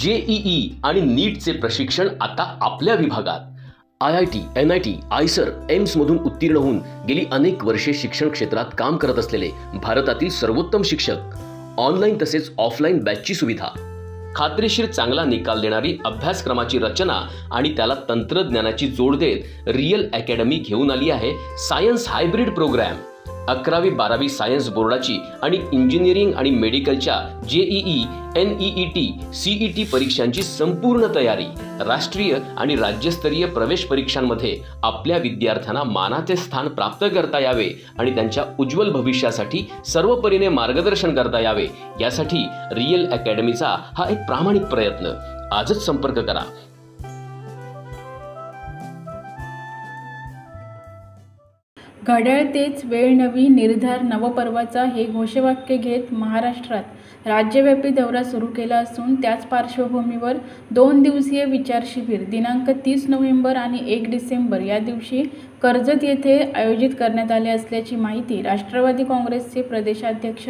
JEE आणि नीटचे प्रशिक्षण आता आपल्या विभागात. I I T N I T IISER एम्समधून उत्तीर्ण होऊन गेली अनेक वर्षे शिक्षण क्षेत्रात काम करत असलेले भारतातील सर्वोत्तम शिक्षक. ऑनलाईन तसेच ऑफलाईन बॅचची सुविधा. खात्रीशीर चांगला निकाल देणारी अभ्यासक्रमाची रचना आणि त्याला तंत्रज्ञानाची जोड देत रिअल अकॅडमी घेऊन आली आहे सायन्स हायब्रिड प्रोग्रॅम. अकरावी बारावी सायन्स बोर्डाची आणि इंजिनिअरिंग आणि मेडिकलच्या JEE N E T C E T परीक्षांची संपूर्ण तयारी. राष्ट्रीय आणि राज्यस्तरीय प्रवेश परीक्षांमध्ये आपल्या विद्यार्थ्यांना मानाचे स्थान प्राप्त करता यावे आणि त्यांच्या उज्ज्वल भविष्यासाठी सर्वपरीने मार्गदर्शन करता यावे. यासाठी रिअल अकॅडमीचा हा एक प्रामाणिक प्रयत्न. आजच संपर्क करा. घड्याळ तेच वेळ नवी निर्धार नवपर्वाचा हे घोषवाक्य घेत महाराष्ट्रात राज्यव्यापी दौरा सुरू केला असून त्याच पार्श्वभूमीवर दोन दिवसीय विचार शिबिर दिनांक तीस नोव्हेंबर आणि एक डिसेंबर या दिवशी कर्जत येथे आयोजित करण्यात आले असल्याची माहिती राष्ट्रवादी काँग्रेसचे प्रदेशाध्यक्ष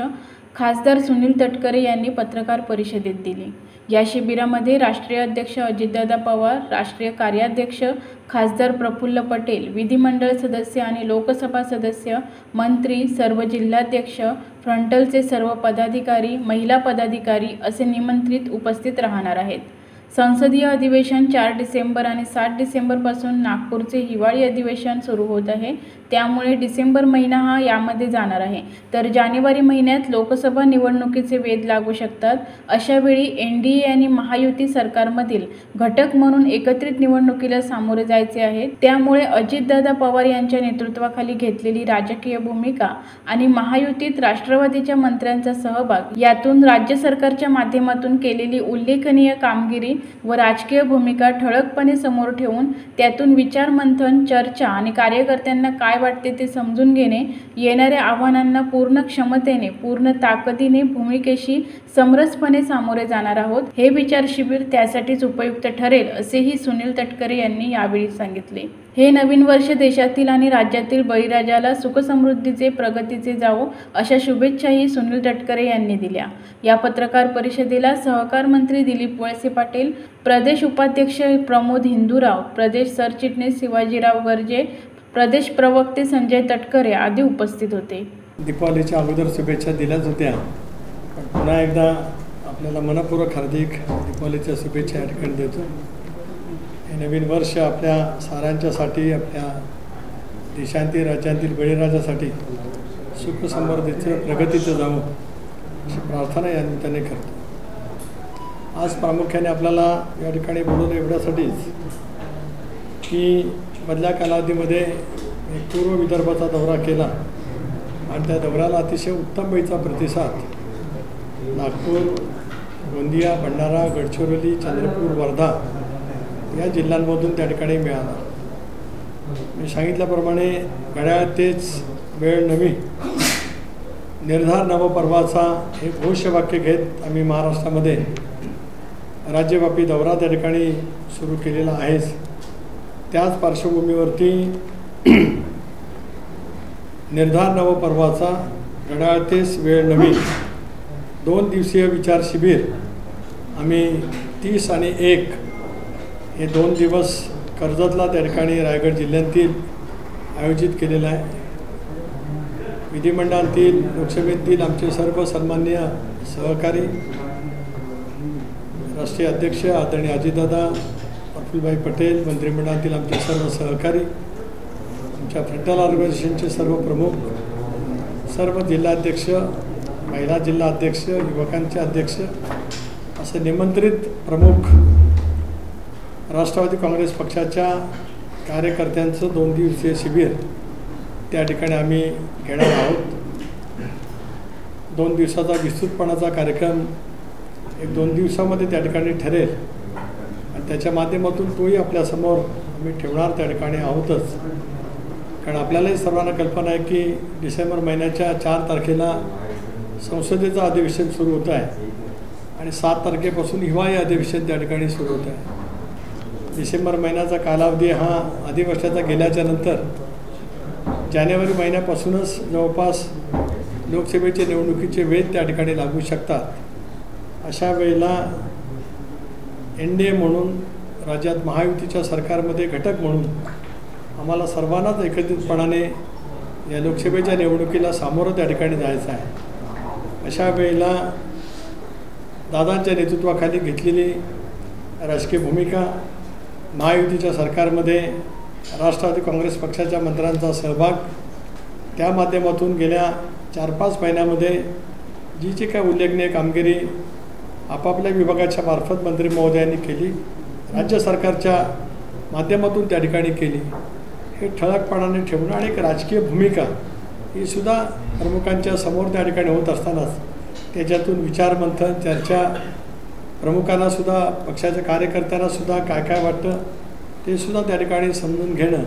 खासदार सुनील तटकरे यांनी पत्रकार परिषदेत दिली. या शिबिरामध्ये राष्ट्रीय अध्यक्ष अजितदादा पवार राष्ट्रीय कार्याध्यक्ष खासदार प्रफुल्ल पटेल विधिमंडळ सदस्य आणि लोकसभा सदस्य मंत्री सर्व जिल्हाध्यक्ष फ्रंटलचे सर्व पदाधिकारी महिला पदाधिकारी असे निमंत्रित उपस्थित राहणार आहेत. संसदीय अधिवेशन चार डिसेंबर आणि सात डिसेंबरपासून नागपूरचे हिवाळी अधिवेशन सुरू होत आहे. त्यामुळे डिसेंबर महिना हा यामध्ये जाणार आहे. तर जानेवारी महिन्यात लोकसभा निवडणुकीचे वेध लागू शकतात. अशावेळी एन डी ए आणि महायुती सरकारमधील घटक म्हणून एकत्रित निवडणुकीला सामोरे जायचे आहे. त्यामुळे अजितदादा पवार यांच्या नेतृत्वाखाली घेतलेली राजकीय भूमिका आणि महायुतीत राष्ट्रवादीच्या मंत्र्यांचा सहभाग यातून राज्य सरकारच्या माध्यमातून केलेली उल्लेखनीय कामगिरी व राजकीय भूमिका ठळकपणे समोर ठेवून त्यातून विचारमंथन चर्चा आणि कार्यकर्त्यांना काय वाटते ते समजून घेणे येणाऱ्या आव्हानांना पूर्ण क्षमतेने पूर्ण ताकदीने भूमिकेशी समरसपणे सामोरे जाणार आहोत. हे विचार शिबिर त्यासाठीच उपयुक्त ठरेल असेही सुनील तटकरे यांनी यावेळी सांगितले. हे नवीन वर्ष देशातील आणि राज्यातील बळीराजाला सुखसमृद्धीचे प्रगतीचे जावो अशा शुभेच्छाही सुनील तटकरे यांनी दिल्या. या पत्रकार परिषदेला सहकार मंत्री दिलीप वळसे पाटील प्रदेश उपाध्यक्ष प्रमोद हिंदूराव प्रदेश सरचिटणीस शिवाजीराव गर्जे प्रदेश प्रवक्ते संजय तटकरे आदी उपस्थित होते. दीपावलीच्या अगोदर शुभेच्छा दिल्याच होत्या. पुन्हा एकदा आपल्याला मनपूर्वक हार्दिक दीपावलीच्या शुभेच्छा या ठिकाणी देतो. हे नवीन वर्ष आपल्या सारांच्यासाठी आपल्या देशांतील राज्यांतील बळीराजासाठी सुख समृद्धीचं प्रगतीचं जावं अशी प्रार्थना या निमित्ताने करतो. आज प्रामुख्याने आपल्याला या ठिकाणी बोलवलं एवढ्यासाठीच की मधल्या कालावधीमध्ये मी पूर्व विदर्भाचा दौरा केला आणि त्या दौऱ्याला अतिशय उत्तम पैचा प्रतिसाद नागपूर गोंदिया भंडारा गडचिरोली चंद्रपूर वर्धा या जिल्ह्यांमधून त्या ठिकाणी मिळाला. मी सांगितल्याप्रमाणे घड्याळ तेच वेळ नवी निर्धार नवपर्वाचा हे घोषवाक्य घेत आम्ही महाराष्ट्रामध्ये राज्यव्यापी दौरा त्या ठिकाणी सुरू केलेला आहेच. त्याच पार्श्वभूमीवरती निर्धार नवपर्वाचा घड्याळ तेच वेळ नवी दोन दिवसीय विचार शिबिर आम्ही तीस आणि एक हे दोन दिवस कर्जतला त्या ठिकाणी रायगड जिल्ह्यातील आयोजित केलेलं आहे. विधिमंडळातील लोकसभेतील आमचे सर्व सन्मान्य सहकारी राष्ट्रीय अध्यक्ष आदरणीय अजितदादा प्रफुल्लभाई पटेल मंत्रिमंडळातील आमचे सर्व सहकारी आमच्या फ्रंटल ऑर्गनायझेशनचे सर्व प्रमुख सर्व जिल्हाध्यक्ष महिला जिल्हा अध्यक्ष युवकांचे अध्यक्ष असे निमंत्रित प्रमुख राष्ट्रवादी काँग्रेस पक्षाच्या कार्यकर्त्यांचं दोन दिवसीय शिबिर त्या ठिकाणी आम्ही घेणार आहोत. दोन दिवसाचा विस्तृतपणाचा कार्यक्रम एक दोन दिवसामध्ये त्या ठिकाणी ठरेल. आणि त्याच्या माध्यमातून तोही आपल्यासमोर आम्ही ठेवणार त्या ठिकाणी आहोतच. कारण आपल्यालाही सर्वांना कल्पना आहे की डिसेंबर महिन्याच्या चार तारखेला संसदेचं अधिवेशन सुरू होतं आहे. आणि सात तारखेपासून हिवाळी अधिवेशन त्या ठिकाणी सुरू होतं आहे. डिसेंबर महिन्याचा कालावधी हा अधिवेशनाचा गेल्याच्यानंतर जानेवारी महिन्यापासूनच जवळपास लोकसभेचे निवडणुकीचे वेध त्या ठिकाणी लागू शकतात. अशा वेळेला एन डी ए म्हणून राज्यात महायुतीच्या सरकारमध्ये घटक म्हणून आम्हाला सर्वांनाच एकत्रितपणाने या लोकसभेच्या निवडणुकीला सामोरं त्या ठिकाणी जायचं आहे. अशा वेळेला दादांच्या नेतृत्वाखाली घेतलेली राजकीय भूमिका महायुतीच्या सरकारमध्ये राष्ट्रवादी काँग्रेस पक्षाच्या मंत्र्यांचा सहभाग त्या माध्यमातून गेल्या चार पाच महिन्यामध्ये जी जी काय उल्लेखनीय कामगिरी आपापल्या विभागाच्या मार्फत मंत्री महोदयांनी केली राज्य सरकारच्या माध्यमातून त्या ठिकाणी केली हे ठळकपणाने ठेवणं आणि एक राजकीय भूमिका ही सुद्धा प्रमुखांच्या समोर त्या ठिकाणी होत असतानाच त्याच्यातून विचारमंथन चर्चा प्रमुखांना सुद्धा पक्षाच्या कार्यकर्त्यांना सुद्धा काय काय वाटतं ते सुद्धा त्या ठिकाणी समजून घेणं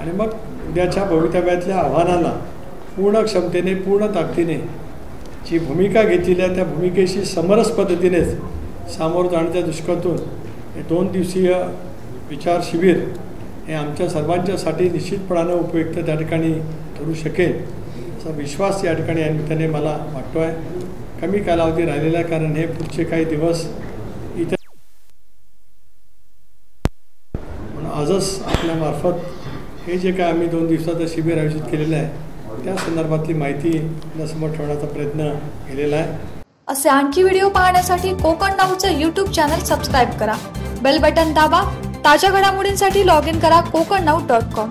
आणि मग उद्याच्या भवितव्यातल्या आव्हानाला पूर्ण क्षमतेने पूर्ण ताकदीने जी भूमिका घेतलेली आहे त्या भूमिकेशी समरस पद्धतीनेच सामोरं जाण्याच्या दृष्टीकोनातून हे दोन दिवसीय विचार शिबिर हे आमच्या सर्वांच्यासाठी निश्चितपणानं उपयुक्त त्या ठिकाणी ठरू शकेल. असा विश्वास या ठिकाणी या निमित्ताने मला वाटतो आहे कमी कालावधी राहिलेला आहे कारण हे पुढचे काही दिवस इतर म्हणून आजच आपल्यामार्फत हे जे काय आम्ही दोन दिवसाचं शिबिर आयोजित केलेलं आहे त्या संदर्भातली माहिती आपल्यासमोर ठेवण्याचा प्रयत्न केलेला आहे. असे आणखी व्हिडिओ पाहण्यासाठी कोकण नाऊचं यूट्यूब चॅनल सबस्क्राईब करा. बेल बटन दाबा ताज्या घडामोडींसाठी लॉग इन करा कोकण नाऊ डॉट कॉम